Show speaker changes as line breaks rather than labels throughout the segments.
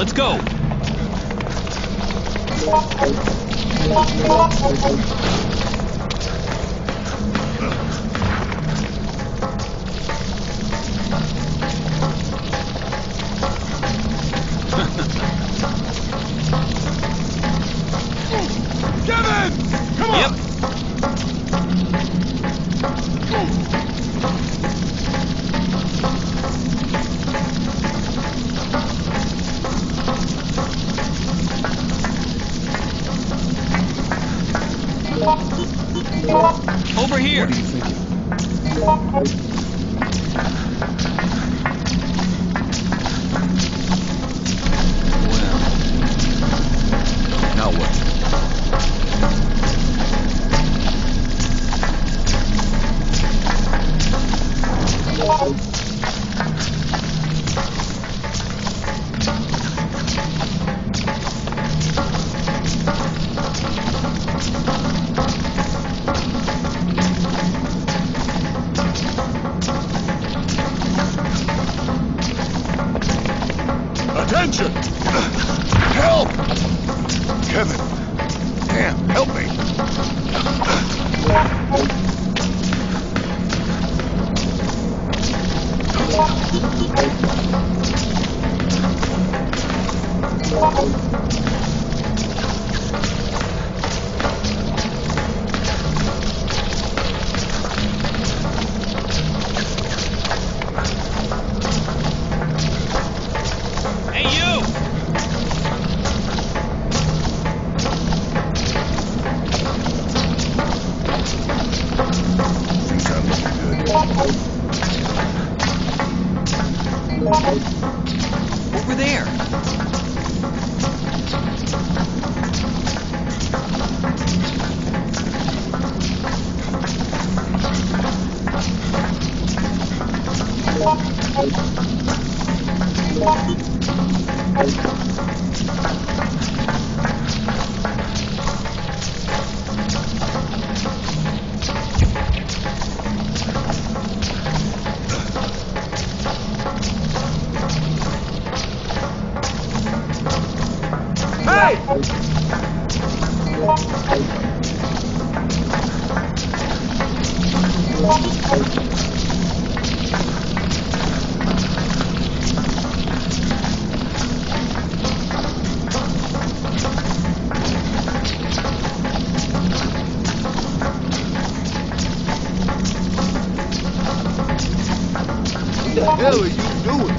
let's go.
Thank you.
Hey!
Hell are you doing?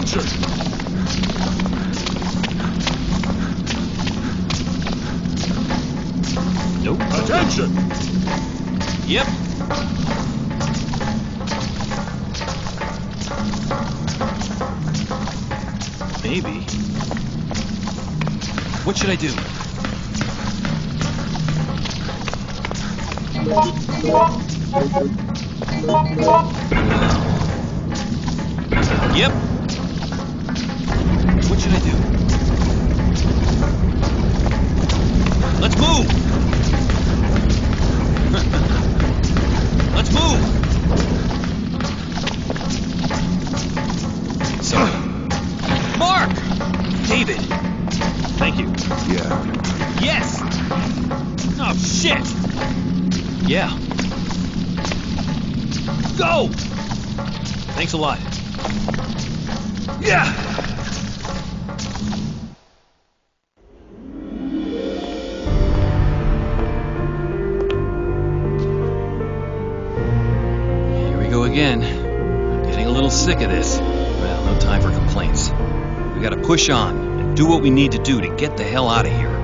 Attention!
Nope.
Attention!
Yep. Maybe. What should I do? Yep. Thank you.
Yeah.
Yes! Oh, shit! Yeah. Go! Thanks a lot. Yeah! Here we go again. I'm getting a little sick of this. Well, no time for complaints. We gotta push on and do what we need to do to get the hell out of here.